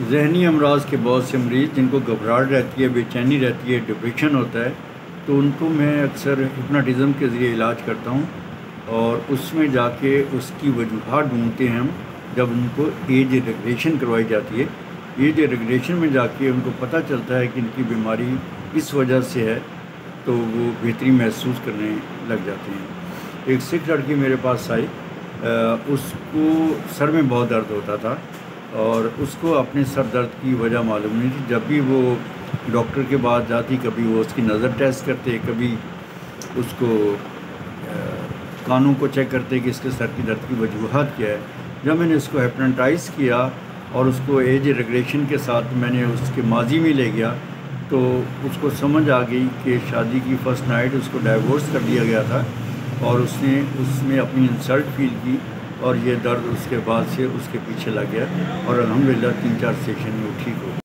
जहनी अमराज के बहुत से मरीज़ जिनको घबराहट रहती है, बेचैनी रहती है डिप्रेशन होता है तो उनको मैं अक्सर हिप्नाटिज़म के ज़रिए इलाज करता हूँ और उसमें जाके उसकी वजूहत ढूंढते हैं हम जब उनको एज रेगुलेशन करवाई जाती है। एज रेगुलेशन में जाके उनको पता चलता है कि इनकी बीमारी इस वजह से है तो वो बेहतरी महसूस करने लग जाते हैं। एक सिख लड़की मेरे पास आई उसको सर में बहुत दर्द होता था। और उसको अपने सर दर्द की वजह मालूम नहीं थी। जब भी वो डॉक्टर के पास जाती, कभी वो उसकी नज़र टेस्ट करते, कभी उसको कानों को चेक करते कि इसके सर की दर्द की वजूहत क्या है। जब मैंने उसको हेपनाटाइज किया और उसको एज रेगुलेशन के साथ मैंने उसके माजी में ले गया तो उसको समझ आ गई कि शादी की फ़र्स्ट नाइट उसको डाइवोर्स कर दिया गया था और उसने, उसमें अपनी इंसल्ट फील की और ये दर्द उसके बाद से उसके पीछे लग गया और अलहमदिल्ला तीन चार सेशन में वो ठीक हो